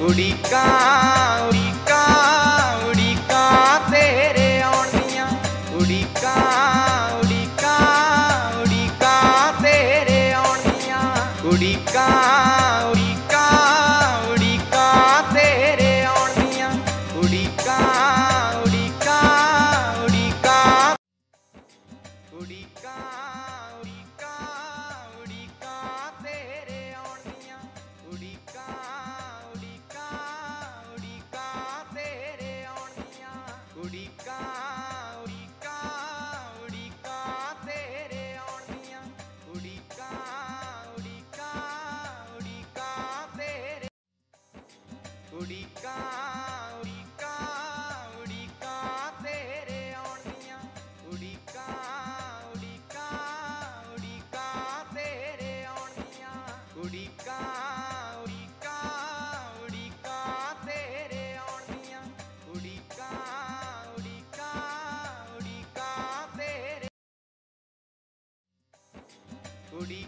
ਉਡੀਕਾਂ ਉਡੀਕਾਂ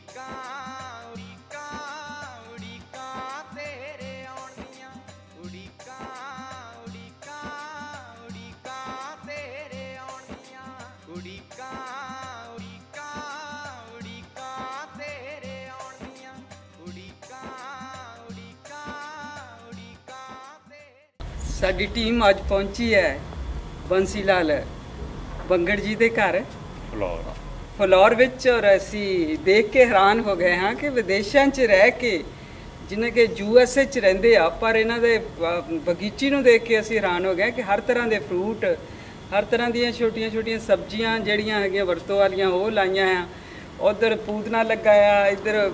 ਉਡੀਕਾਂ ਉਡੀਕਾਂ ਉਡੀਕਾਂ ਤੇਰੇ ਆਉਣ ਦੀਆਂ ਉਡੀਕਾਂ ਉਡੀਕਾਂ ਉਡੀਕਾਂ ਤੇਰੇ ਆਉਣ ਦੀਆਂ ਉਡੀਕਾਂ ਉਡੀਕਾਂ ਉਡੀਕਾਂ ਤੇਰੇ ਆਉਣ ਦੀਆਂ ਉਡੀਕਾਂ ਉਡੀਕਾਂ ਉਡੀਕਾਂ ਤੇਰੇ ਸਾਡੀ ਟੀਮ ਅੱਜ ਪਹੁੰਚੀ ਹੈ ਬੰਸੀ ਲਾਲ ਬੰਗੜ ਜੀ ਦੇ ਘਰ। ਫਲੋਰ ਫਲੋਰ ਵਿੱਚ ਔਰ ਅਸੀਂ ਦੇਖ ਕੇ ਹੈਰਾਨ ਹੋ ਗਏ ਹਾਂ ਕਿ ਵਿਦੇਸ਼ਾਂ 'ਚ ਰਹਿ ਕੇ ਜਿਨ੍ਹਾਂ ਕਿ ਯੂ ਐਸ ਏ 'ਚ ਰਹਿੰਦੇ ਆ ਪਰ ਇਹਨਾਂ ਦੇ ਬਗੀਚੀ ਨੂੰ ਦੇਖ ਕੇ ਅਸੀਂ ਹੈਰਾਨ ਹੋ ਗਏ ਕਿ ਹਰ ਤਰ੍ਹਾਂ ਦੇ ਫਰੂਟ ਹਰ ਤਰ੍ਹਾਂ ਦੀਆਂ ਛੋਟੀਆਂ-ਛੋਟੀਆਂ ਸਬਜ਼ੀਆਂ ਜਿਹੜੀਆਂ ਹੈਗੀਆਂ ਵਰਤੋਂ ਵਾਲੀਆਂ ਉਹ ਲਾਈਆਂ ਆ। ਉਧਰ ਪੂਦਨਾ ਲੱਗਾ ਆ ਇੱਧਰ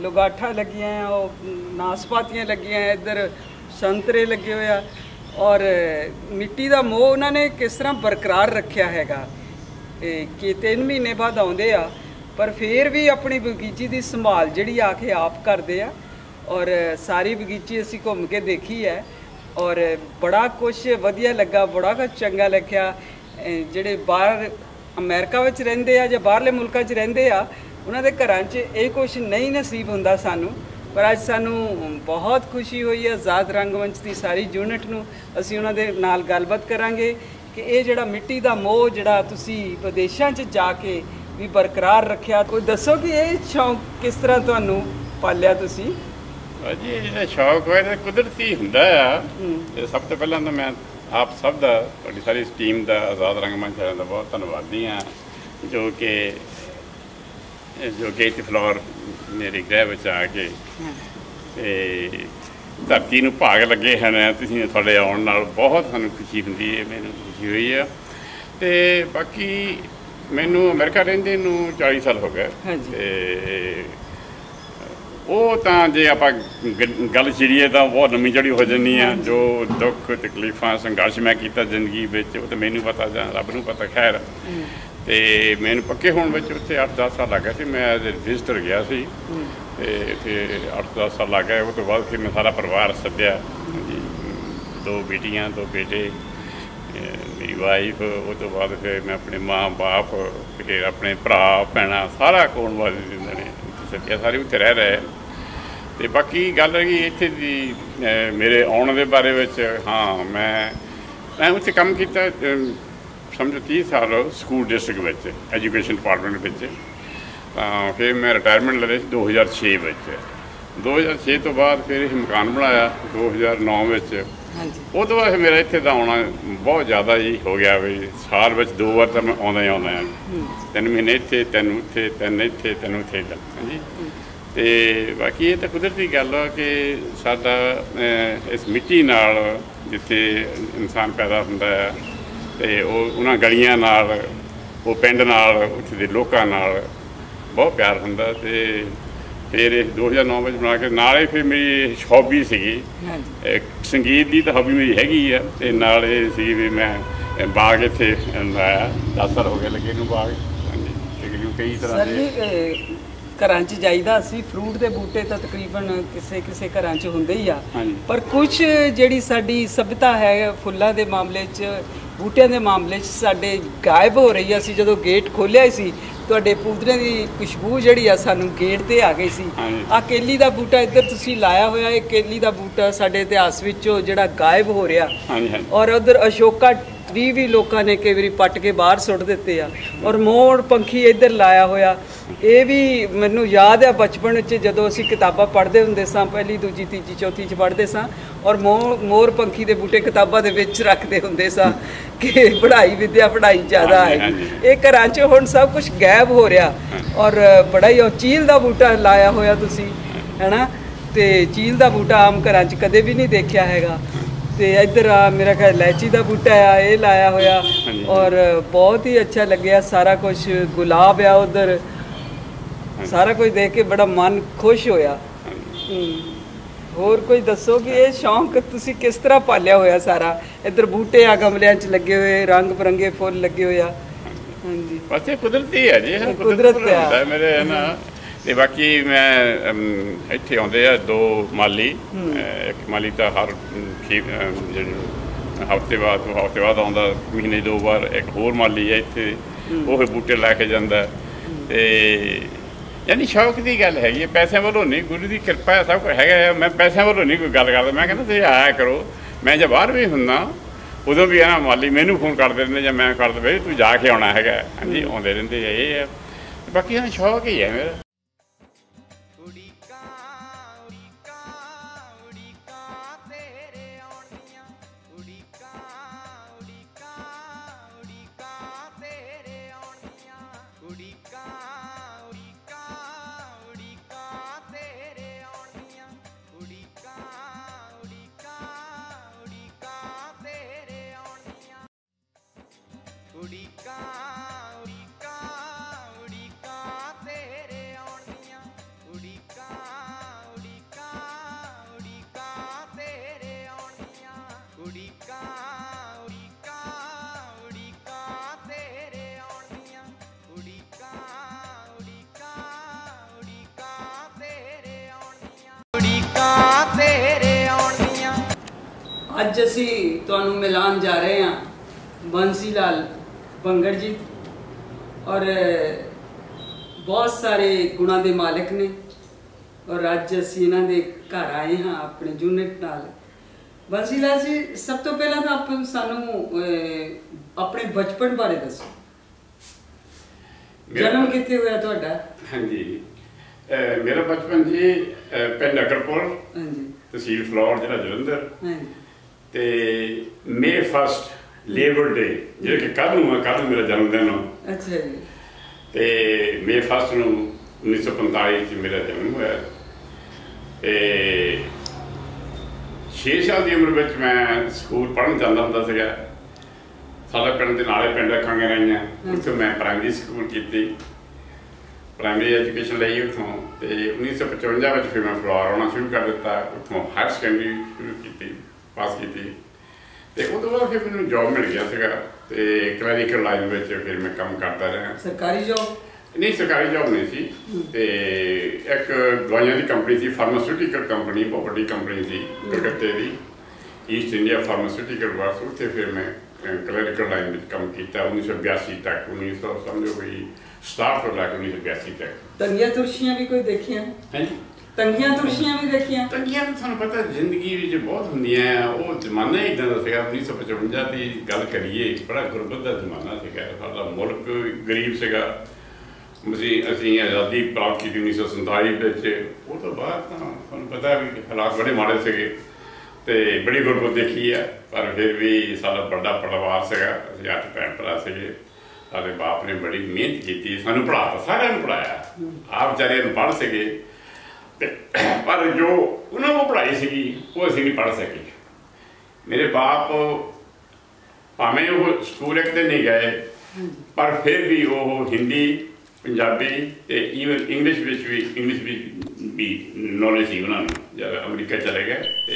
ਲੁਗਾਠਾ ਲੱਗੀਆਂ ਆ ਉਹ ਨਾਸਪਾਤੀਆਂ ਲੱਗੀਆਂ ਆ, ਇੱਧਰ ਸੰਤਰੇ ਲੱਗੇ ਹੋਏ ਆ। ਔਰ ਮਿੱਟੀ ਦਾ ਮੋਹ ਉਹਨਾਂ ਨੇ ਕਿਸ ਤਰ੍ਹਾਂ ਬਰਕਰਾਰ ਰੱਖਿਆ ਹੈਗਾ। ਕਿ 3 ਮਹੀਨੇ ਬਾਅਦ ਆਉਂਦੇ ਆ, ਪਰ ਫਿਰ ਵੀ ਆਪਣੀ ਬਗੀਚੀ ਦੀ ਸੰਭਾਲ ਜਿਹੜੀ ਆ ਕੇ ਆਪ ਕਰਦੇ ਆ। ਔਰ ਸਾਰੀ ਬਗੀਚੀ ਅਸੀਂ ਘੁੰਮ ਕੇ ਦੇਖੀ ਹੈ। ਔਰ ਬੜਾ ਕੁਝ ਵਧੀਆ ਲੱਗਾ, ਬੜਾ ਕੁਝ ਚੰਗਾ ਲੱਗਿਆ। ਜਿਹੜੇ ਬਾਹਰ ਅਮਰੀਕਾ ਵਿੱਚ ਰਹਿੰਦੇ ਆ ਜਾਂ ਬਾਹਰਲੇ ਮੁਲਕਾਂ 'ਚ ਰਹਿੰਦੇ ਆ, ਉਹਨਾਂ ਦੇ ਘਰਾਂ 'ਚ ਇਹ ਕੁਝ ਨਹੀਂ ਨਸੀਬ ਹੁੰਦਾ ਸਾਨੂੰ। ਪਰ ਅੱਜ ਸਾਨੂੰ ਬਹੁਤ ਖੁਸ਼ੀ ਹੋਈ ਹੈ ਆਜ਼ਾਦ ਰੰਗਮੰਚ ਦੀ ਸਾਰੀ ਯੂਨਿਟ ਨੂੰ ਅਸੀਂ ਉਹਨਾਂ ਦੇ ਨਾਲ ਗੱਲਬਾਤ ਕਰਾਂਗੇ। ਕਿ ਇਹ ਜਿਹੜਾ ਮਿੱਟੀ ਦਾ ਮੋਹ ਜਿਹੜਾ ਤੁਸੀਂ ਵਿਦੇਸ਼ਾਂ 'ਚ ਜਾ ਕੇ ਵੀ ਬਰਕਰਾਰ ਰੱਖਿਆ ਕੋਈ ਦੱਸੋ ਕਿ ਇਹ ਸ਼ੌਂਕ ਕਿਸ ਤਰ੍ਹਾਂ ਤੁਹਾਨੂੰ ਪਾਲਿਆ ਤੁਸੀਂ? ਭਾਜੀ ਇਹ ਸ਼ੌਕ ਹੋਇਆ ਤਾਂ ਕੁਦਰਤੀ ਹੁੰਦਾ ਆ। ਤੇ ਸਭ ਤੋਂ ਪਹਿਲਾਂ ਤਾਂ ਮੈਂ ਆਪ ਸਭ ਦਾ ਤੁਹਾਡੀ ਸਾਰੀ ਟੀਮ ਦਾ ਆਜ਼ਾਦ ਰੰਗਮੰਚ ਵਾਲਿਆਂ ਦਾ ਬਹੁਤ ਧੰਨਵਾਦੀ ਹਾਂ ਜੋ ਕਿ ਇਹ ਜੋ ਗੇਟ ਫਲੋਰ ਮੇਰੇ ਗ੍ਰਹਿ ਵਿੱਚ ਆ ਕੇ ਤੇ ਧਰਤੀ ਨੂੰ ਭਾਗ ਲੱਗੇ ਹਨ ਤੁਸੀਂ ਤੁਹਾਡੇ ਆਉਣ ਨਾਲ ਬਹੁਤ ਸਾਨੂੰ ਖੁਸ਼ੀ ਹੁੰਦੀ ਹੈ ਮੈਨੂੰ ਖੁਸ਼ੀ ਹੋਈ ਆ। ਤੇ ਬਾਕੀ ਮੈਨੂੰ ਅਮਰੀਕਾ ਰਹਿੰਦੇ ਨੂੰ 40 ਸਾਲ ਹੋ ਗਏ। ਤੇ ਉਹ ਤਾਂ ਜੇ ਆਪਾਂ ਗੱਲ ਛੀੜੀਏ ਤਾਂ ਬਹੁਤ ਲੰਮੀ ਚੜੀ ਹੋ ਜਾਂਦੀ ਆ ਜੋ ਦੁੱਖ ਤਕਲੀਫਾਂ ਸੰਘਰਸ਼ ਮੈਂ ਕੀਤਾ ਜ਼ਿੰਦਗੀ ਵਿੱਚ ਉਹ ਤਾਂ ਮੈਨੂੰ ਪਤਾ ਜਾਂ ਰੱਬ ਨੂੰ ਪਤਾ ਖੈਰ। ਤੇ ਮੈਨੂੰ ਪੱਕੇ ਹੋਣ ਵਿੱਚ ਉੱਥੇ 8-10 ਸਾਲ ਲੱਗ ਗਏ ਸੀ। ਮੈਂ ਐਜ਼ ਵਿਜ਼ਟਰ ਗਿਆ ਸੀ। ਤੇ ਇੱਥੇ 8-10 ਸਾਲ ਲੱਗ ਗਏ। ਉਹ ਤੋਂ ਬਾਅਦ ਫਿਰ ਮੈਂ ਸਾਰਾ ਪਰਿਵਾਰ ਸੱਦਿਆ। ਦੋ ਬੇਟੀਆਂ, ਦੋ ਬੇਟੇ ਮੇਰੀ ਵਾਈਫ ਉਹ ਤੋਂ ਬਾਅਦ ਫਿਰ ਮੈਂ ਆਪਣੇ ਮਾਂ, ਬਾਪ, ਫਿਰ ਆਪਣੇ ਭਰਾ, ਭੈਣਾਂ, ਸਾਰਾ ਕੋਣ ਵਾਲੇ ਜਿੰਦੇ ਨੇ ਸੱਦਿਆ। ਸਾਰੇ ਉੱਥੇ ਰਹਿ ਰਹੇ। ਤੇ ਬਾਕੀ ਗੱਲ ਹੈਗੀ ਇੱਥੇ ਦੀ ਮੇਰੇ ਆਉਣ ਦੇ ਬਾਰੇ ਵਿੱਚ। ਹਾਂ, ਮੈਂ ਮੈਂ ਉੱਥੇ ਕੰਮ ਕੀਤਾ ਸਮਝੋ 30 ਸਾਲ ਸਕੂਲ ਡਿਸਟ੍ਰਿਕਟ ਵਿੱਚ ਐਜੂਕੇਸ਼ਨ ਡਿਪਾਰਟਮੈਂਟ ਵਿੱਚ। ਤਾਂ ਫਿਰ ਮੈਂ ਰਿਟਾਇਰਮੈਂਟ ਲੈ ਲਈ ਸੀ 2006 ਵਿੱਚ। 2006 ਤੋਂ ਬਾਅਦ ਫਿਰ ਇਹ ਮਕਾਨ ਬਣਾਇਆ 2009 ਵਿੱਚ। ਹਾਂਜੀ। ਉਹ ਤੋਂ ਬਾਅਦ ਮੇਰਾ ਇੱਥੇ ਦਾ ਆਉਣਾ ਬਹੁਤ ਜ਼ਿਆਦਾ ਹੀ ਹੋ ਗਿਆ ਵੀ ਸਾਲ ਵਿੱਚ ਦੋ ਵਾਰ ਤਾਂ ਮੈਂ ਆਉਂਦਾ ਹੀ ਆਉਂਦਾ ਹਾਂ। ਤਿੰਨ ਮਹੀਨੇ ਇੱਥੇ ਤਿੰਨ ਉੱਥੇ ਤਿੰਨ ਇੱਥੇ ਤਿੰਨ ਉੱਥੇ ਏਦਾਂ ਹਾਂਜੀ। ਤੇ ਬਾਕੀ ਇਹ ਤਾਂ ਕੁਦਰਤੀ ਗੱਲ ਆ ਕਿ ਸਾਡਾ ਇਸ ਮਿੱਟੀ ਨਾਲ ਜਿੱਥੇ ਇਨਸਾਨ ਪੈਦਾ ਹੁੰਦਾ ਹੈ ਤੇ ਉਹ ਉਹਨਾਂ ਗਲੀਆਂ ਨਾਲ ਉਹ ਪਿੰਡ ਨਾਲ ਉੱਥੇ ਦੇ ਲੋਕਾਂ ਨਾਲ ਬਹੁਤ ਪਿਆਰ ਹੁੰਦਾ ਤੇ ਫਿਰ ਇਹ 2009 ਵਿੱਚ ਬਣਾ ਕੇ ਨਾਲੇ ਫਿਰ ਮੇਰੀ ਹੌਬੀ ਸੀਗੀ। ਸੰਗੀਤ ਦੀ ਤਾਂ ਹੌਬੀ ਮੇਰੀ ਹੈਗੀ ਆ ਤੇ ਨਾਲ ਇਹ ਸੀ ਵੀ ਮੈਂ ਬਾਗ ਇੱਥੇ ਲਾਇਆ 10 ਸਾਲ ਹੋ ਗਏ ਲੱਗੇ ਨੂੰ ਬਾਗ। ਹਾਂਜੀ ਤਕਰੀਬਨ ਕਈ ਤਰ੍ਹਾਂ ਦੇ ਘਰਾਂ 'ਚ ਜਾਈਦਾ ਅਸੀਂ ਫਰੂਟ ਦੇ ਬੂਟੇ ਤਾਂ ਤਕਰੀਬਨ ਕਿਸੇ ਕਿਸੇ ਘਰਾਂ 'ਚ ਹੁੰਦੇ ਹੀ ਆ। ਪਰ ਕੁਝ ਜਿਹੜੀ ਸਾਡੀ ਸਭਿਤਾ ਹੈ ਫੁੱਲਾਂ ਦੇ ਮਾਮਲੇ 'ਚ ਬੂਟਿਆਂ ਦੇ ਮਾਮਲੇ 'ਚ ਸਾਡੇ ਗਾਇਬ ਹੋ ਰਹੀ ਆ। ਅਸੀਂ ਜਦੋਂ ਗੇਟ ਖੋਲ੍ਹਿਆ ਸੀ ਤੁਹਾਡੇ ਪੂਤਰੇ ਦੀ ਖੁਸ਼ਬੂ ਜਿਹੜੀ ਆ ਸਾਨੂੰ ਗੇਟ ਤੇ ਆ ਗਈ ਸੀ। ਆ ਕੇਲੀ ਦਾ ਬੂਟਾ ਇੱਧਰ ਤੁਸੀਂ ਲਾਇਆ ਹੋਇਆ ਇਹ ਕੇਲੀ ਦਾ ਬੂਟਾ ਸਾਡੇ ਇਤਿਹਾਸ ਵਿੱਚੋਂ ਜਿਹੜਾ ਗਾਇਬ ਹੋ ਰਿਹਾ। ਹਾਂਜੀ ਹਾਂਜੀ। ਔਰ ਉਧਰ ਅਸ਼ੋਕਾ ਟਰੀ ਵੀ ਲੋਕਾਂ ਨੇ ਕਈ ਵਾਰੀ ਪੱਟ ਕੇ ਬਾਹਰ ਸੁੱਟ ਦਿੱਤੇ ਆ। ਔਰ ਮੋਰ ਪੰਖੀ ਇੱਧਰ ਲਾਇਆ ਹੋਇਆ। ਇਹ ਵੀ ਮੈਨੂੰ ਯਾਦ ਆ ਬਚਪਨ ਵਿੱਚ ਜਦੋਂ ਅਸੀਂ ਕਿਤਾਬਾਂ ਪੜ੍ਹਦੇ ਹੁੰਦੇ ਸਾਂ ਪਹਿਲੀ ਦੂਜੀ ਤੀਜੀ ਚੌਥੀ ਚ ਪੜ੍ਹਦੇ ਸਾਂ। ਔਰ ਮੋਰ ਮੋਰ ਪੰਖੀ ਦੇ ਬੂਟੇ ਕਿਤਾਬਾਂ ਦੇ ਵਿੱਚ ਰੱਖਦੇ ਹੁੰਦੇ ਸਾਂ ਕਿ ਪੜ੍ਹਾਈ ਵਿਦਿਆ ਪੜ੍ਹਾਈ ਜ਼ਿਆਦਾ ਹੈ। ਇਹ ਘਰਾਂ 'ਚ ਹੁਣ ਸਭ ਕੁਝ ਗਾਇਬ ਹੋ ਰਿਹਾ। ਔਰ ਬੜਾ ਹੀ ਉਹ ਚੀਲ ਦਾ ਬੂਟਾ ਲਾਇਆ ਹੋਇਆ ਤੁਸੀਂ ਹੈਨਾ? ਤੇ ਚੀਲ ਦਾ ਬੂਟਾ ਆਮ ਘਰਾਂ 'ਚ ਕਦੇ ਵੀ ਨਹੀਂ ਦੇਖਿਆ ਹੈਗਾ। ਤੇ ਇੱਧਰ ਆ ਮੇਰਾ ਖਿਆਲ ਇਲਾਇਚੀ ਦਾ ਬੂਟਾ ਆ ਇਹ ਲਾਇਆ ਹੋਇਆ। ਔਰ ਬਹੁਤ ਹੀ ਅੱਛਾ ਲੱਗਿਆ ਸਾਰਾ ਕੁਝ ਗੁਲਾਬ ਆ ਉਧਰ। ਸਾਰਾ ਕੁਝ ਦੇਖ ਕੇ ਬੜਾ ਮਨ ਖੁਸ਼ ਹੋਇਆ। ਹੋਰ ਕੋਈ ਦੱਸੋ ਕਿ ਇਹ ਸ਼ੌਂਕ ਤੁਸੀਂ ਕਿਸ ਤਰ੍ਹਾਂ ਪਾਲਿਆ ਹੋਇਆ ਸਾਰਾ? ਇੱਧਰ ਬੂਟੇ ਆ ਗਮਲਿਆਂ 'ਚ ਲੱਗੇ ਹੋਏ ਰੰਗ ਬਰੰਗੇ ਫੁੱਲ ਲੱਗੇ ਹੋਏ ਆ। ਹਾਂਜੀ। ਬਸ ਇਹ ਕੁਦਰਤੀ ਹੈ ਜੀ ਕੁਦਰਤ ਹੈ ਮੇਰੇ ਨਾ। ਤੇ ਬਾਕੀ ਮੈਂ ਇੱਥੇ ਆਉਂਦੇ ਆ ਦੋ ਮਾਲੀ। ਇੱਕ ਮਾਲੀ ਤਾਂ ਹਰ ਹਫ਼ਤੇ ਬਾਅਦ ਹਫ਼ਤੇ ਬਾਅਦ ਆਉਂਦਾ ਮਹੀਨੇ ਦੋ ਵਾਰ ਇੱਕ ਹੋਰ ਮਾਲੀ ਹੈ ਇੱਥੇ ਉਹ ਬੂਟੇ ਲੈ ਕੇ ਜਾਂਦਾ। ਤੇ ਯਾਨੀ ਸ਼ੌਕ ਦੀ ਗੱਲ ਹੈਗੀ ਹੈ ਪੈਸਿਆਂ ਵੱਲੋਂ ਨਹੀਂ ਗੁਰੂ ਦੀ ਕਿਰਪਾ ਹੈ ਸਭ ਕੁਝ ਹੈਗਾ। ਮੈਂ ਪੈਸਿਆਂ ਵੱਲੋਂ ਨਹੀਂ ਕੋਈ ਗੱਲ ਕਰਦਾ ਮੈਂ ਕਹਿੰਦਾ ਤੁਸੀਂ ਆਇਆ ਕਰੋ। ਮੈਂ ਜੇ ਬਾਹਰ ਵੀ ਹੁੰਦਾ ਉਦੋਂ ਵੀ ਆ ਮਾਲੀ ਮੈਨੂੰ ਫੋਨ ਕਰ ਦਿੰਦੇ ਜਾਂ ਮੈਂ ਕਰ ਦਵੇ ਤੂੰ ਜਾ ਕੇ ਆਉਣਾ ਹੈਗਾ। ਹਾਂਜੀ ਆਉਂਦੇ ਰਹਿੰਦੇ ਇਹ ਹੈ। ਬਾਕੀ ਹਾਂ ਸ਼ੌਕ ਹੀ ਹੈ ਮੇਰਾ। ਅੱਜ ਅਸੀਂ ਤੁਹਾਨੂੰ ਮਿਲਾਨ ਜਾ ਰਹੇ ਹਾਂ ਬੰਸੀ ਲਾਲ ਬੰਗੜ ਜੀ। ਔਰ ਬਹੁਤ ਸਾਰੇ ਗੁਣਾਂ ਦੇ ਮਾਲਕ ਨੇ। ਔਰ ਅੱਜ ਅਸੀਂ ਇਹਨਾਂ ਦੇ ਘਰ ਆਏ ਹਾਂ ਆਪਣੇ ਯੂਨਿਟ ਨਾਲ। ਬੰਸੀ ਲਾਲ ਜੀ ਸਭ ਤੋਂ ਪਹਿਲਾਂ ਤਾਂ ਆਪ ਸਾਨੂੰ ਆਪਣੇ ਬਚਪਨ ਬਾਰੇ ਦੱਸੋ। ਜਨਮ ਕਿੱਥੇ ਹੋਇਆ ਤੁਹਾਡਾ? ਹਾਂਜੀ। ਮੇਰਾ ਬਚਪਨ ਜੀ ਪਿੰਡ ਅਕਰਪੁਰ ਹਾਂਜੀ। ਤਹਿਸੀਲ ਫਲੌਰ ਜ਼ਿਲ੍ਹਾ ਜਲੰਧਰ। ਹਾਂਜੀ। ਤੇ ਮੇ ਫਸਟ ਲੇਬਰ ਡੇ ਜਿਹੜਾ ਕਿ ਕੱਲ੍ਹ ਨੂੰ ਕੱਲ੍ਹ ਨੂੰ ਮੇਰਾ ਜਨਮ ਦਿਨ ਹੈ ਅੱਛਾ ਜੀ। ਤੇ ਮੇ ਫਸਟ ਨੂੰ 1945 ਚ ਮੇਰਾ ਜਨਮ ਹੋਇਆ। ਤੇ 6 ਸਾਲ ਦੀ ਉਮਰ ਵਿੱਚ ਮੈਂ ਸਕੂਲ ਪੜ੍ਹਨ ਜਾਂਦਾ ਹੁੰਦਾ ਸੀਗਾ। ਸਾਡਾ ਪਿੰਡ ਦੇ ਨਾਲੇ ਪਿੰਡ ਰੱਖਾਂਗੇ ਰਹੀਆਂ। ਉੱਥੇ ਮੈਂ ਪ੍ਰਾਇਮਰੀ ਸਕੂਲ ਕੀਤੀ। ਪ੍ਰਾਇਮਰੀ ਐਜੂਕੇਸ਼ਨ ਲਈ ਉੱਥੋਂ। ਤੇ 1955 ਵਿੱਚ ਫਿਰ ਮੈਂ ਫਲੋਰ ਆਉਣਾ ਸ਼ੁਰੂ ਕਰ ਦਿੱਤਾ। ਉੱਥੋਂ ਹਾਇਰ ਸੈਕੰਡਰੀ ਸ਼ੁਰੂ ਕੀਤੀ। ਪਾਸ ਕੀਤੀ। ਤੇ ਉਦੋਂ ਬਾਅਦ ਫਿਰ ਮੈਨੂੰ ਜੌਬ ਮਿਲ ਗਿਆ ਸੀਗਾ ਤੇ ਕਲੈਰੀਕਲ ਲਾਈਨ ਵਿੱਚ ਫਿਰ ਮੈਂ ਕੰਮ ਕਰਦਾ ਰਿਹਾ। ਸਰਕਾਰੀ ਜੋਬ ਨਹੀਂ ਸਰਕਾਰੀ ਜੌਬ ਨਹੀਂ ਸੀ। ਤੇ ਇੱਕ ਦਵਾਈਆਂ ਦੀ ਕੰਪਨੀ ਸੀ ਫਾਰਮਾਸਿਊਟੀਕਲ ਕੰਪਨੀ ਬਹੁਤ ਵੱਡੀ ਕੰਪਨੀ ਸੀ ਕਲਕੱਤੇ ਦੀ। ਈਸਟ ਇੰਡੀਆ ਫਾਰਮਾਸਿਊਟੀਕਲ ਵਾਸ ਉੱਥੇ ਫਿਰ ਮੈਂ ਕਲੈਰੀਕਲ ਲਾਈਨ ਵਿੱਚ ਕੰਮ ਕੀਤਾ 1982 ਤੱਕ 1900 ਸਮਝੋ ਵੀ ਸਟਾਰਟ ਹੋ ਲੱਗ 1982 ਤੱਕ। ਤੰਗੀਆਂ ਤੁਰਸ਼ੀਆਂ ਵੀ ਕੋਈ ਦੇਖੀਆਂ? ਹਾਂਜੀ ਤੰਗੀਆਂ ਤੁਰਸ਼ੀਆਂ ਵੀ ਦੇਖੀਆਂ। ਤੰਗੀਆਂ ਤਾਂ ਤੁਹਾਨੂੰ ਪਤਾ, ਜ਼ਿੰਦਗੀ ਵਿੱਚ ਬਹੁਤ ਹੁੰਦੀਆਂ ਉਹ ਜ਼ਮਾਨਾ ਹੀ ਇਦਾਂ ਦਾ ਸੀਗਾ 1955 ਦੀ ਗੱਲ ਕਰੀਏ, ਬੜਾ ਗੁਰਬਤ ਦਾ ਜ਼ਮਾਨਾ ਸੀਗਾ। ਸਾਡਾ ਮੁਲਕ ਗਰੀਬ ਸੀਗਾ। ਅਸੀਂ ਅਸੀਂ ਆਜ਼ਾਦੀ ਪ੍ਰਾਪਤ ਕੀਤੀ 1947 ਵਿੱਚ। ਉਹ ਤੋਂ ਬਾਅਦ ਤਾਂ ਤੁਹਾਨੂੰ ਪਤਾ ਵੀ ਹਾਲਾਤ ਬੜੇ ਮਾੜੇ ਸੀਗੇ ਤੇ ਬੜੀ ਗੁਰਬਤ ਦੇਖੀ ਆ। ਪਰ ਫਿਰ ਵੀ ਸਾਡਾ ਵੱਡਾ ਪਰਿਵਾਰ ਸੀਗਾ। ਅਸੀਂ ਅੱਠ ਭੈਣ ਭਰਾ ਸੀਗੇ। ਸਾਡੇ ਬਾਪ ਨੇ ਬੜੀ ਮਿਹਨਤ ਕੀਤੀ। ਸਾਨੂੰ ਪੜ੍ਹਾਤਾ ਸਾਰਿਆਂ ਨੂੰ ਪੜਾਇਆ ਆਪ ਵਿਚਾਰੇ ਨੂੰ ਪੜ੍ਹ ਸੀਗੇ। ਪਰ ਜੋ ਉਹਨਾਂ ਨੂੰ ਪੜ੍ਹਾਈ ਸੀਗੀ, ਉਹ ਅਸੀਂ ਨਹੀਂ ਪੜ੍ਹ ਸਕੇ। ਮੇਰੇ ਬਾਪ ਭਾਵੇਂ ਉਹ ਸਕੂਲ ਇੱਕ ਦਿਨ ਨਹੀਂ ਗਏ, ਪਰ ਫਿਰ ਵੀ ਉਹ ਹਿੰਦੀ, ਪੰਜਾਬੀ ਤੇ ਈਵਨ ਇੰਗਲਿਸ਼ ਵਿੱਚ ਵੀ ਇੰਗਲਿਸ਼ ਵਿੱਚ ਵੀ ਨੌਲੇਜ ਸੀ ਉਹਨਾਂ ਨੂੰ। ਜਦ ਅਮਰੀਕਾ ਚਲੇ ਗਏ ਤੇ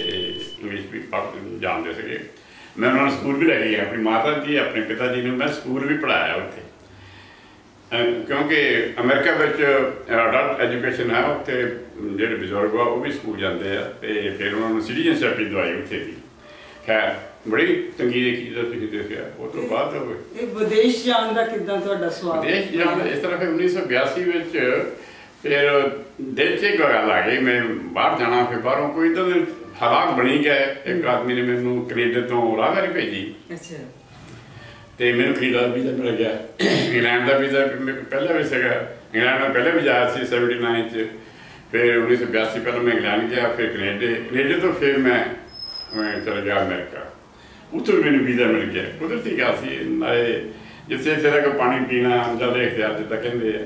ਇੰਗਲਿਸ਼ ਵੀ ਪੜ੍ਹ ਜਾਣਦੇ ਸੀਗੇ। ਮੈਂ ਉਹਨਾਂ ਨੂੰ ਸਕੂਲ ਵੀ ਲੈ ਕੇ ਗਿਆ, ਆਪਣੀ ਮਾਤਾ ਜੀ, ਆਪਣੇ ਪਿਤਾ ਜੀ ਨੂੰ ਮੈਂ ਸਕੂਲ ਵੀ ਪੜ੍ਹਾਇਆ ਉੱਥੇ। ਕਿਉਂਕਿ ਅਮਰੀਕਾ ਵਿੱਚ ਅਡਲਟ ਐਜੂਕੇਸ਼ਨ ਹੈ, ਉੱਥੇ ਜਿਹੜੇ ਬਜ਼ੁਰਗ ਆ ਉਹ ਵੀ ਸਕੂਲ ਜਾਂਦੇ ਆ ਤੇ ਫਿਰ ਉਹਨਾਂ ਨੂੰ ਸਿਟੀਜ਼ਨਸ਼ਿਪ ਵੀ ਦਵਾਈ ਉੱਥੇ ਦੀ। ਖੈਰ ਬੜੀ ਤੰਗੀ ਦੇਖੀ ਜਦੋਂ ਤੁਸੀਂ ਦੇਖਿਆ ਉਹ ਤੋਂ ਬਾਅਦ ਇਹ ਵਿਦੇਸ਼ ਜਾਣ ਦਾ ਕਿੱਦਾਂ ਤੁਹਾਡਾ ਸਵਾਲ? ਵਿਦੇਸ਼ ਜਾਣ ਇਸ ਤਰ੍ਹਾਂ ਫਿਰ 1982 ਵਿੱਚ ਫਿਰ ਦਿਲ 'ਚ ਇੱਕ ਗੱਲ ਆ ਗਈ ਮੈਂ ਬਾਹਰ ਜਾਣਾ ਫਿਰ ਬਾਹਰੋਂ ਕੋਈ ਦੇ ਹਾਲਾਤ ਬਣੀ ਗਏ ਇੱਕ ਆਦਮੀ ਨੇ ਮੈਨੂੰ ਕੈਨੇਡਾ ਤੋਂ ਰਾਹਗਰੀ ਭੇਜੀ। ਅੱਛਾ। ਤੇ ਮੈਨੂੰ ਕੈਨੇਡਾ ਦਾ ਵੀਜ਼ਾ ਮਿਲ ਗਿਆ। ਇੰਗਲੈਂਡ ਦਾ ਵੀਜ਼ਾ ਪਹਿਲਾਂ ਵੀ ਸੀਗਾ। ਇੰਗਲੈਂਡ ਦਾ ਪਹਿਲਾਂ ਵੀ ਜਾਇਆ ਸੀ 79 ਚ। ਫਿਰ 1982 ਪਹਿਲਾਂ ਮੈਂ ਇੰਗਲੈਂਡ ਗਿਆ ਫਿਰ ਕੈਨੇਡਾ ਕੈਨੇਡਾ ਤੋਂ ਫਿਰ ਮੈਂ ਮੈਂ ਚਲਾ ਗਿਆ ਅਮਰੀਕਾ। ਉੱਥੋਂ ਵੀ ਮੈਨੂੰ ਵੀਜ਼ਾ ਮਿਲ ਗਿਆ। ਕੁਦਰਤੀ ਗੱਲ ਸੀ? ਨਾਲੇ ਜਿੱਥੇ ਤੇਰਾ ਕੋ ਪਾਣੀ ਪੀਣਾ ਜਾਂ ਦੇ ਇਖਤਿਆਰ ਜਿੱਦਾਂ ਕਹਿੰਦੇ ਆ।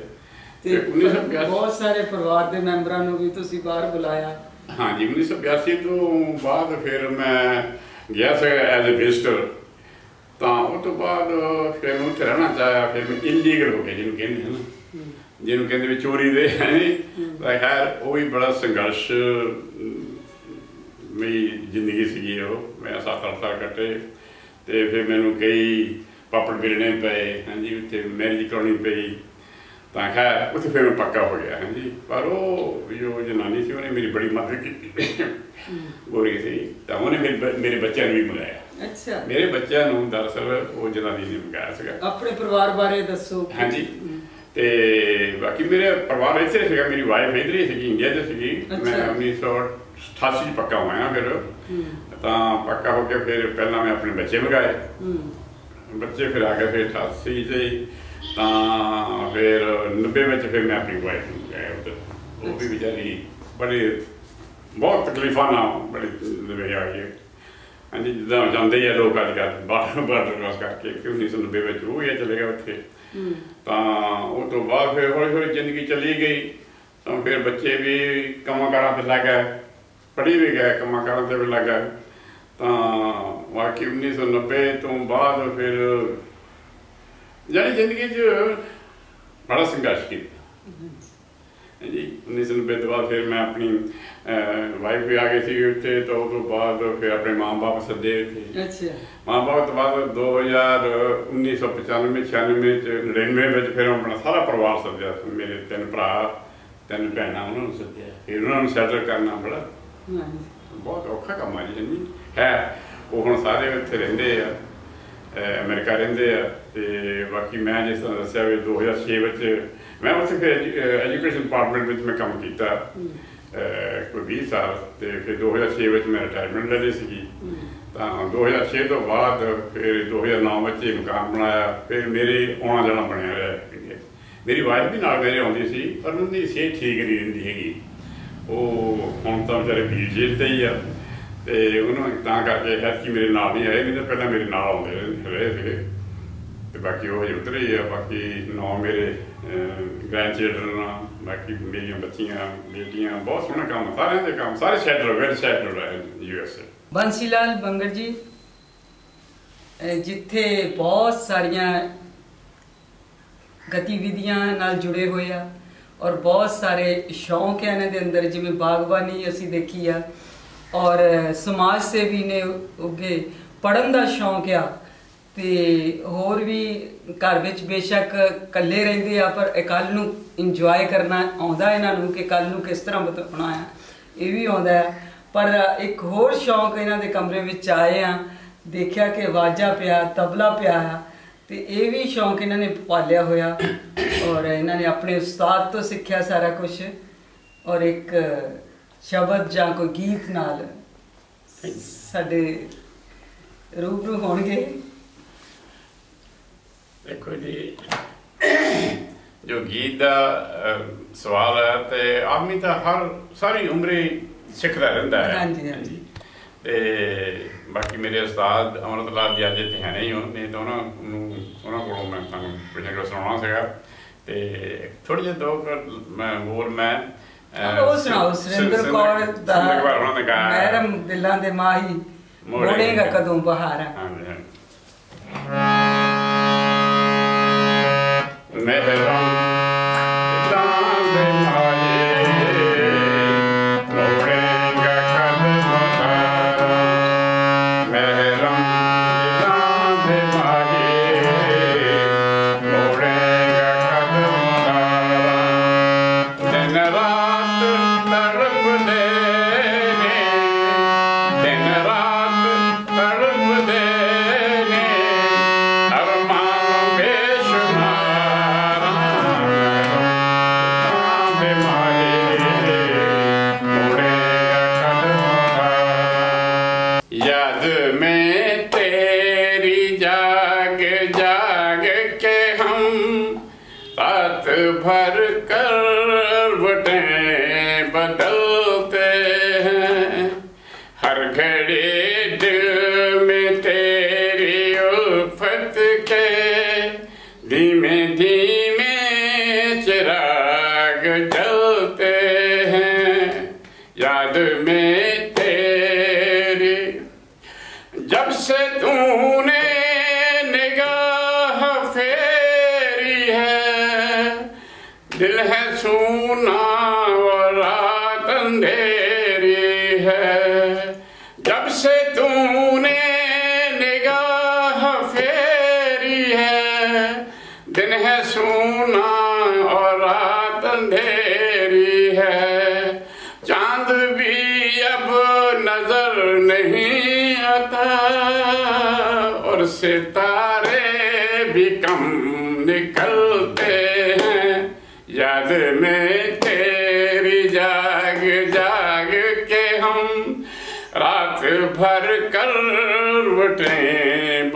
ਤੇ ਤੇ 1982 ਬਹੁਤ ਸਾਰੇ ਪਰਿਵਾਰ ਦੇ ਮੈਂਬਰਾਂ ਨੂੰ ਵੀ ਤੁਸੀਂ ਬਾਹਰ ਬੁਲਾਇਆ। ਹਾਂਜੀ 1982 ਤੋਂ ਬਾਅਦ ਫਿਰ ਮੈਂ ਗਿਆ ਸੀ ਐਜ਼ ਅ ਵਿਜ਼ਟਰ ਤਾਂ ਉਹ ਤੋਂ ਬਾਅਦ ਫਿਰ ਮੈਂ ਉੱਥੇ ਰਹਿਣਾ ਚਾਹਿਆ ਫਿਰ ਮੈਂ ਇਲੀਗਲ ਹੋ ਗਿਆ ਜਿਹਨੂੰ ਕਹਿੰਦੇ ਹਨ ਜਿਹਨੂੰ ਕਹਿੰਦੇ ਵੀ ਚੋਰੀ ਦੇ ਹੈ। ਖੈਰ ਉਹ ਵੀ ਬੜਾ ਸੰਘਰਸ਼ ਮੇਰੀ ਜ਼ਿੰਦਗੀ ਸੀਗੀ ਉਹ। ਮੈਂ ਸੱਤ ਅੱਠ ਸਾਲ ਕੱਟੇ ਤੇ ਫਿਰ ਮੈਨੂੰ ਕਈ ਪਾਪੜ ਬਿਰਨੇ ਪਏ ਹਾਂਜੀ ਉੱਥੇ ਮੈਰਿਜ ਕਰਾਉਣੀ ਪਈ। ਤਾਂ ਖੈਰ ਉੱਥੇ ਫਿਰ ਮੈਂ ਪੱਕਾ ਹੋ ਗਿਆ ਹਾਂਜੀ ਪਰ ਉਹ ਜੋ ਜਨਾਨੀ ਸੀ ਉਹਨੇ ਮੇਰੀ ਬੜੀ ਮਦਦ ਕੀਤੀ। ਗੋਰੀ ਸੀ। ਤਾਂ ਉਹਨੇ ਮੇਰੇ ਬੱਚਿਆਂ ਨੂੰ ਵੀ ਮੰਗਾਇਆ ਅੱਛਾ। ਮੇਰੇ ਬੱਚਿਆਂ ਨੂੰ ਦਰਅਸਲ ਉਹ ਜਨਾਨੀ ਨੇ ਮੰਗਾਇਆ ਸੀਗਾ। ਆਪਣੇ ਪਰਿਵਾਰ ਬਾਰੇ ਦੱਸੋ ਹਾਂਜੀ। ਤੇ ਬਾਕੀ ਮੇਰੇ ਪਰਿਵਾਰ ਇੱਥੇ ਸੀਗਾ ਮੇਰੀ ਵਾਈਫ ਇੱਧਰ ਹੀ ਸੀਗੀ ਇੰਡੀਆ 'ਚ ਸੀਗੀ। ਮੈਂ ਅੱਛਾ। 1988 ਚ ਪੱਕਾ ਹੋਇਆ ਫਿਰ। ਤਾਂ ਪੱਕਾ ਹੋ ਕੇ ਫਿਰ ਪਹਿਲਾਂ ਮੈਂ ਆਪਣੇ ਬੱਚੇ ਮੰਗਾਏ ਬੱਚੇ ਫਿਰ ਆ ਗਏ ਫਿਰ 88 ਚ। ਤਾਂ ਫਿਰ 90 ਵਿੱਚ ਫਿਰ ਮੈਂ ਆਪਣੀ ਵਾਈਫ ਨੂੰ ਗਿਆ ਉੱਧਰ। ਉਹ ਵੀ ਵਿਚਾਰੀ ਬੜੀ ਬਹੁਤ ਤਕਲੀਫਾਂ ਨਾਲ ਬੜੀ ਲਵੇ ਆਈ ਹੈ। ਹਾਂਜੀ ਜਿੱਦਾਂ ਜਾਂਦੇ ਆ ਲੋਕ ਅੱਜ ਕੱਲ੍ਹ ਬਾਹਰ ਬਾਰਡਰ ਕ੍ਰਾਸ ਕਰਕੇ ਕਿ 1990 ਵਿੱਚ ਉਹ ਹੀ ਚਲੇ ਗਿਆ ਉੱਥੇ। ਤਾਂ ਉਹ ਤੋਂ ਬਾਅਦ ਫਿਰ ਹੌਲੀ ਹੌਲੀ ਜ਼ਿੰਦਗੀ ਚੱਲੀ ਗਈ। ਤਾਂ ਫਿਰ ਬੱਚੇ ਵੀ ਕੰਮਾਂ ਕਾਰਾਂ ਤੇ ਲੱਗ ਗਏ। ਪੜ੍ਹੀ ਵੀ ਗਏ, ਕੰਮਾਂ ਕਾਰਾਂ ਤੇ ਵੀ ਲੱਗ ਗਏ। ਤਾਂ ਵਾਕਈ 1990 ਤੋਂ ਬਾਅਦ ਫਿਰ ਜਾਨੀ ਜ਼ਿੰਦਗੀ 'ਚ ਬੜਾ ਸੰਘਰਸ਼ ਕੀਤਾ। ਜੀ 1990 ਤੋਂ ਬਾਅਦ ਫਿਰ ਮੈਂ ਆਪਣੀ ਵਾਈਫ ਵੀ ਆ ਗਈ ਸੀ ਉੱਥੇ ਤਾਂ ਉਹ ਤੋਂ ਬਾਅਦ ਫਿਰ ਆਪਣੇ ਮਾਂ-ਬਾਪ ਸੱਦੇ ਉੱਥੇ। ਅੱਛਾ। ਮਾਂ-ਬਾਪ ਤੋਂ ਬਾਅਦ 2000 1995 96 ਚ 99 ਵਿੱਚ ਫਿਰ ਆਪਣਾ ਸਾਰਾ ਪਰਿਵਾਰ ਸੱਦਿਆ। ਮੇਰੇ ਤਿੰਨ ਭਰਾ ਤਿੰਨ ਭੈਣਾਂ ਉਹਨਾਂ ਨੂੰ ਸੱਦਿਆ। ਫਿਰ ਉਹਨਾਂ ਨੂੰ ਸੈਟਲ ਕਰਨਾ ਬੜਾ ਬਹੁਤ ਔਖਾ ਕੰਮ ਆ ਜੀ ਹੈ ਉਹ ਹੁਣ ਸਾਰੇ ਉੱਥੇ ਰਹਿੰਦੇ ਆ ਅਮਰੀਕਾ ਰਹਿੰਦੇ ਆ ਤੇ ਬਾਕੀ ਮੈਂ ਜਿਸ ਤਰ੍ਹਾਂ ਦੱਸਿਆ ਵੀ 2006 ਵਿੱਚ ਮੈਂ ਉੱਥੇ ਫਿਰ ਐਜੂਕੇਸ਼ਨ ਡਿਪਾਰਟਮੈਂਟ ਵਿੱਚ ਮੈਂ ਕੰਮ ਕੀਤਾ। ਕੋਈ 20 ਸਾਲ ਤੇ ਫਿਰ 2006 ਵਿੱਚ ਮੈਂ ਰਿਟਾਇਰਮੈਂਟ ਲੈ ਲਈ ਸੀਗੀ। ਤਾਂ 2006 ਤੋਂ ਬਾਅਦ ਫਿਰ 2009 ਵਿੱਚ ਇਹ ਮਕਾਨ ਬਣਾਇਆ। ਫਿਰ ਮੇਰੇ ਆਉਣਾ ਜਾਣਾ ਬਣਿਆ ਰਿਹਾ। ਮੇਰੀ ਵਾਈਫ ਵੀ ਨਾਲ ਮੇਰੇ ਆਉਂਦੀ ਸੀ ਪਰ ਉਹਨਾਂ ਦੀ ਸਿਹਤ ਠੀਕ ਨਹੀਂ ਰਹਿੰਦੀ ਹੈਗੀ। ਉਹ ਹੁਣ ਤਾਂ ਵਿਚਾਰੇ ਵੀਰ ਜੀ ਤੇ ਹੀ ਆ। ਤੇ ਉਹਨੂੰ ਤਾਂ ਕਰਕੇ ਐਤਕੀ ਮੇਰੇ ਨਾਲ ਨਹੀਂ ਆਏ। ਨਹੀਂ ਤਾਂ ਪਹਿਲਾਂ ਮੇਰੇ ਨਾਲ ਆਉਂਦੇ ਰਹੇ- ਸੀਗੇ। ਬਾਕੀ ਉਹ ਹਜੇ ਆ, ਬਾਕੀ ਨੌ ਮੇਰੇ ਗ੍ਰੈਂਡ ਚਿਲਡਰਨ ਬਾਕੀ ਮੇਰੀਆਂ ਬੱਚੀਆਂ, ਬੇਟੀਆਂ, ਬਹੁਤ ਸੋਹਣਾ ਕੰਮ, ਸਾਰਿਆਂ ਦੇ ਕੰਮ, ਸਾਰੇ ਸੈਟਲ ਵੈਲ ਸੈਟਲ ਹੈ ਯੂ ਬੰਸੀ ਲਾਲ ਬੰਗੜ ਜੀ ਜਿੱਥੇ ਬਹੁਤ ਸਾਰੀਆਂ ਗਤੀਵਿਧੀਆਂ ਨਾਲ ਜੁੜੇ ਹੋਏ ਆ ਔਰ ਬਹੁਤ ਸਾਰੇ ਸ਼ੌਂਕ ਆ ਇਹਨਾਂ ਦੇ ਅੰਦਰ, ਜਿਵੇਂ ਬਾਗਬਾਨੀ ਅਸੀਂ ਦੇਖੀ ਆ ਔਰ ਸਮਾਜ ਸੇਵੀ ਨੇ ਉੱਗੇ ਪੜਨ ਦਾ ਸ਼ੌਂਕ ਆ। ਤੇ ਹੋਰ ਵੀ ਘਰ ਵਿੱਚ ਬੇਸ਼ੱਕ ਇਕੱਲੇ ਰਹਿੰਦੇ ਆ ਪਰ ਇਹ ਕੱਲ ਨੂੰ ਇੰਜੋਏ ਕਰਨਾ ਆਉਂਦਾ ਇਹਨਾਂ ਨੂੰ ਕਿ ਕੱਲ ਨੂੰ ਕਿਸ ਤਰ੍ਹਾਂ ਬਤਾਉਣਾ ਆ ਇਹ ਵੀ ਆਉਂਦਾ ਹੈ। ਪਰ ਇੱਕ ਹੋਰ ਸ਼ੌਂਕ ਇਹਨਾਂ ਦੇ ਕਮਰੇ ਵਿੱਚ ਆਏ ਆ ਦੇਖਿਆ ਕਿ ਆਵਾਜ਼ਾ ਪਿਆ ਤਬਲਾ ਪਿਆ ਤੇ ਇਹ ਵੀ ਸ਼ੌਂਕ ਇਹਨਾਂ ਨੇ ਪਾਲਿਆ ਹੋਇਆ। ਔਰ ਇਹਨਾਂ ਨੇ ਆਪਣੇ ਉਸਤਾਦ ਤੋਂ ਸਿੱਖਿਆ ਸਾਰਾ ਕੁਝ ਔਰ ਇੱਕ ਸ਼ਬਦ ਜਾਂ ਕੋਈ ਗੀਤ ਨਾਲ ਸਾਡੇ ਰੂਬਰੂ ਹੋਣਗੇ। ਦੇਖੋ ਜੀ ਜੋ ਗੀਤ ਦਾ ਸਵਾਲ ਹੈ ਤੇ ਆਦਮੀ ਤਾਂ ਹਰ ਸਾਰੀ ਉਮਰੇ ਸਿੱਖਦਾ ਰਹਿੰਦਾ ਹੈ ਹਾਂਜੀ, ਹਾਂਜੀ। ਤੇ ਬਾਕੀ ਮੇਰੇ ਉਸਤਾਦ ਅਮਰਤ ਲਾਲ ਜੀ ਅੱਜ ਇੱਥੇ ਹੈ ਨਹੀਂ ਉਹ ਨਹੀਂ ਤਾਂ ਉਹਨਾਂ ਨੂੰ ਉਹਨਾਂ ਕੋਲੋਂ ਮੈਂ ਤੁਹਾਨੂੰ ਕੁਝ ਸੁਣਾਉਣਾ ਸੀਗਾ ਤੇ ਥੋੜੀ ਜਿਹੀ ਦੋ ਮੈਂ ਹੋਰ ਮੈਂ ਉਹ ਸੁਣਾਓ ਸੁਰਿੰਦਰ ਕੌਰ ਦਾ ਉਹਨਾਂ ਮਹਿਰਮ ਦਿਲਾਂ ਦੇ ਮਾਹੀ ਮੋੜੇਗਾ ਕਦੋਂ ਬਹਾਰਾ Amen. सूना रात अंधेरी है। जब से तूने निगाह फेरी है, दिन है सूना और रात अंधेरी है। चाँद भी अब नज़र नहीं आता, और सितारे भी कम निकलते याद में तेरी जाग जाग के हम रात भर कर बटे हैं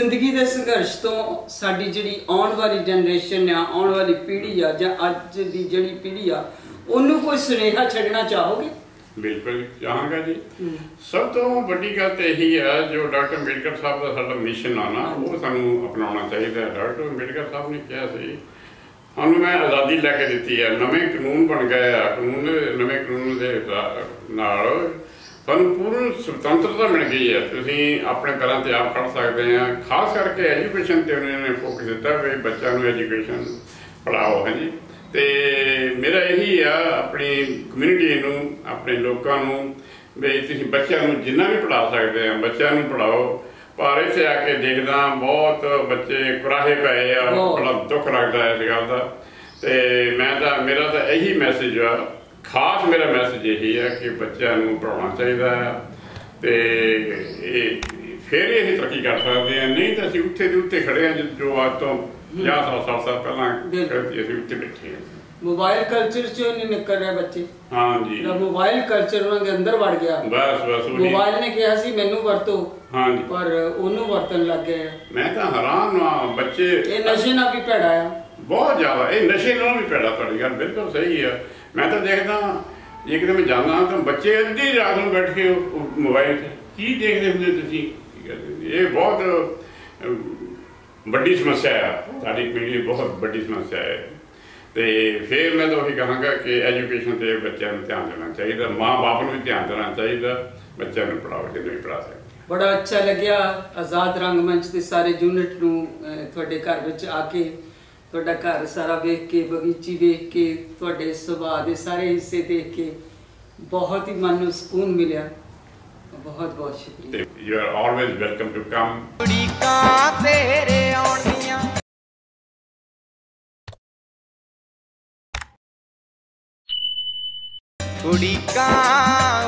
ਜ਼ਿੰਦਗੀ ਦੇ ਸੰਘਰਸ਼ ਤੋਂ ਸਾਡੀ ਜਿਹੜੀ ਆਉਣ ਵਾਲੀ ਜਨਰੇਸ਼ਨ ਆ ਆਉਣ ਵਾਲੀ ਪੀੜ੍ਹੀ ਆ ਜਾਂ ਅੱਜ ਦੀ ਜਿਹੜੀ ਪੀੜ੍ਹੀ ਆ ਉਹਨੂੰ ਕੋਈ ਸੁਨੇਹਾ ਛੱਡਣਾ ਚਾਹੋਗੇ? ਬਿਲਕੁਲ ਚਾਹਾਂਗਾ ਜੀ। ਸਭ ਤੋਂ ਵੱਡੀ ਗੱਲ ਤੇ ਇਹੀ ਹੈ ਜੋ ਡਾਕਟਰ ਅੰਬੇਡਕਰ ਸਾਹਿਬ ਦਾ ਸਾਡਾ ਮਿਸ਼ਨ ਆ ਨਾ ਉਹ ਸਾਨੂੰ ਅਪਣਾਉਣਾ ਚਾਹੀਦਾ ਡਾਕਟਰ ਅੰਬੇਡਕਰ ਸਾਹਿਬ ਨੇ ਕਿਹਾ ਸੀ ਸਾਨੂੰ ਮੈਂ ਆਜ਼ਾਦੀ ਲੈ ਕੇ ਦਿੱਤੀ ਹੈ ਨਵੇਂ ਕਾਨੂੰਨ ਬਣ ਗਏ ਆ ਕਾਨੂੰਨ ਨਵੇਂ ਕਾਨੂੰਨ ਦੇ ਨਾਲ ਤੁਹਾਨੂੰ ਪੂਰਨ ਸੁਤੰਤਰਤਾ ਮਿਲ ਗਈ ਹੈ। ਤੁਸੀਂ ਆਪਣੇ ਪੈਰਾਂ ਤੇ ਆਪ ਖੜ ਸਕਦੇ ਆ ਖਾਸ ਕਰਕੇ ਐਜੂਕੇਸ਼ਨ ਤੇ ਉਹਨਾਂ ਨੇ ਫੋਕਸ ਦਿੱਤਾ ਵੀ ਬੱਚਿਆਂ ਨੂੰ ਐਜੂਕੇਸ਼ਨ ਪੜਾਓ ਹੈ ਜੀ। ਤੇ ਮੇਰਾ ਇਹੀ ਆ ਆਪਣੀ ਕਮਿਊਨਿਟੀ ਨੂੰ ਆਪਣੇ ਲੋਕਾਂ ਨੂੰ ਵੀ ਤੁਸੀਂ ਬੱਚਿਆਂ ਨੂੰ ਜਿੰਨਾ ਵੀ ਪੜਾ ਸਕਦੇ ਆ ਬੱਚਿਆਂ ਨੂੰ ਪੜਾਓ ਪਰ ਇੱਥੇ ਆ ਕੇ ਦੇਖਦਾ ਬਹੁਤ ਬੱਚੇ ਕੁਰਾਹੇ ਪਏ ਆ ਬਹੁਤ। ਬੜਾ ਦੁੱਖ ਲੱਗਦਾ ਇਸ ਗੱਲ ਦਾ। ਤੇ ਮੈਂ ਤਾਂ ਮੇਰਾ ਤਾਂ ਇਹੀ ਮੈਸੇਜ ਆ ਖਾਸ ਮੇਰਾ ਮੈਸੇਜ ਇਹੀ ਹੈ ਕਿ ਬੱਚਿਆਂ ਨੂੰ ਪੜਾਉਣਾ ਚਾਹੀਦਾ ਹੈ ਤੇ ਇਹ ਫਿਰ ਇਹ ਤਰੱਕੀ ਕਰ ਸਕਦੇ ਆ ਨਹੀਂ ਤਾਂ ਅਸੀਂ ਉੱਥੇ ਦੇ ਉੱਤੇ ਖੜੇ ਆ ਜੋ ਅੱਜ ਤੋਂ 50 ਸਾਲ ਸਾਲ ਸਾਲ ਪਹਿਲਾਂ। ਖੜੇ ਅਸੀਂ ਉੱਤੇ ਬੈਠੇ ਹਾਂ। ਮੋਬਾਈਲ ਕਲਚਰ ਚੋਂ ਨਿਕਲ ਰਹੇ ਬੱਚੇ। ਹਾਂ ਜੀ ਜਿਹੜਾ ਮੋਬਾਈਲ ਕਲਚਰ ਉਹਨਾਂ ਦੇ ਅੰਦਰ ਵੜ ਗਿਆ। ਬਸ ਬਸ ਉਹੀ। ਮੋਬਾਈਲ ਨੇ ਕਿਹਾ ਸੀ ਮੈਨੂੰ ਵਰਤੋ। ਹਾਂ ਜੀ ਪਰ ਉਹਨੂੰ ਵਰਤਣ ਲੱਗ ਗਏ ਆ। ਮੈਂ ਤਾਂ ਹੈਰਾਨ ਆ ਬੱਚੇ ਇਹ ਨਸ਼ੇ ਨਾਲ ਵੀ ਭੈੜਾ ਆ। ਬਹੁਤ ਜ਼ਿਆਦਾ, ਇਹ ਨਸ਼ੇ ਨਾਲੋਂ ਵੀ ਪੈੜਾ ਤੁਹਾਡੀ ਗੱਲ, ਬਿਲਕੁਲ ਸਹੀ ਆ। ਮੈਂ ਤਾਂ ਦੇਖਦਾ ਜੇ ਕਿਤੇ ਮੈਂ ਜਾਂਦਾ ਤਾਂ ਬੱਚੇ ਅੱਧੀ ਰਾਤ ਨੂੰ ਬੈਠ ਕੇ ਮੋਬਾਈਲ 'ਤੇ ਕੀ ਦੇਖਦੇ ਹੁੰਦੇ ਤੁਸੀਂ? ਇਹ ਬਹੁਤ ਵੱਡੀ ਸਮੱਸਿਆ ਆ। ਸਾਡੀ ਪੀੜ੍ਹੀ ਲਈ ਬਹੁਤ ਵੱਡੀ ਸਮੱਸਿਆ ਹੈ। ਤੇ ਫਿਰ ਮੈਂ ਤਾਂ ਉਹੀ ਕਹਾਂਗਾ ਕਿ ਐਜੂਕੇਸ਼ਨ ਤੇ ਬੱਚਿਆਂ ਨੂੰ ਧਿਆਨ ਦੇਣਾ ਚਾਹੀਦਾ। ਮਾਂ-ਬਾਪ ਨੂੰ ਵੀ ਧਿਆਨ ਦੇਣਾ ਚਾਹੀਦਾ। ਬੱਚਿਆਂ ਨੂੰ ਪੜਾਓ ਜਿੰਨੇ ਵੀ ਪੜਾ ਸਕਦੇ। ਬੜਾ ਅੱਛਾ ਲੱਗਿਆ ਆਜ਼ਾਦ ਰੰਗਮੰਚ ਦੇ ਸਾਰੇ ਯੂਨਿਟ ਨੂੰ ਤੁਹਾਡੇ ਘਰ ਵਿੱਚ ਆ ਕੇ। ਤੁਹਾਡਾ ਘਰ ਸਾਰਾ ਵੇਖ ਕੇ ਬਗੀਚੀ ਵੇਖ ਕੇ ਤੁਹਾਡੇ ਸੁਭਾਅ ਦੇ ਸਾਰੇ ਹਿੱਸੇ ਦੇਖ ਕੇ ਬਹੁਤ ਹੀ ਮਨ ਨੂੰ ਸਕੂਨ ਮਿਲਿਆ। ਬਹੁਤ ਬਹੁਤ ਸ਼ੁਕਰੀਆ। You are always welcome to come ਉਡੀਕਾਂ ਤੇਰੇ ਆਉਣ ਦੀਆਂ ਉਡੀਕਾਂ ਉਡੀਕਾਂ